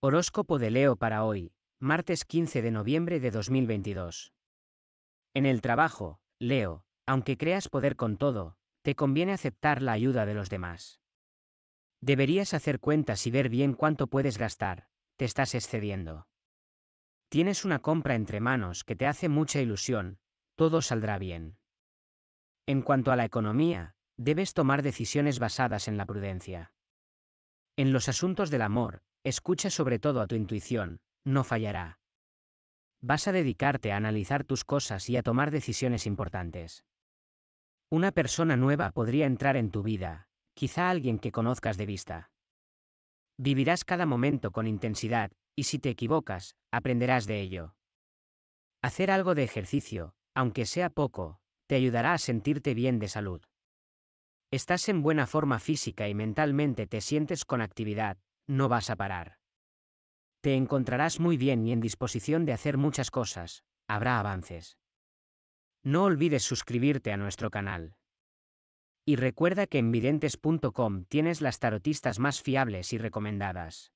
Horóscopo de Leo para hoy, martes 15 de noviembre de 2022. En el trabajo, Leo, aunque creas poder con todo, te conviene aceptar la ayuda de los demás. Deberías hacer cuentas y ver bien cuánto puedes gastar, te estás excediendo. Tienes una compra entre manos que te hace mucha ilusión, todo saldrá bien. En cuanto a la economía, debes tomar decisiones basadas en la prudencia. En los asuntos del amor, escucha sobre todo a tu intuición, no fallará. Vas a dedicarte a analizar tus cosas y a tomar decisiones importantes. Una persona nueva podría entrar en tu vida, quizá alguien que conozcas de vista. Vivirás cada momento con intensidad, y si te equivocas, aprenderás de ello. Hacer algo de ejercicio, aunque sea poco, te ayudará a sentirte bien de salud. Estás en buena forma física y mentalmente te sientes con actividad, no vas a parar. Te encontrarás muy bien y en disposición de hacer muchas cosas, habrá avances. No olvides suscribirte a nuestro canal. Y recuerda que en videntes.com tienes las tarotistas más fiables y recomendadas.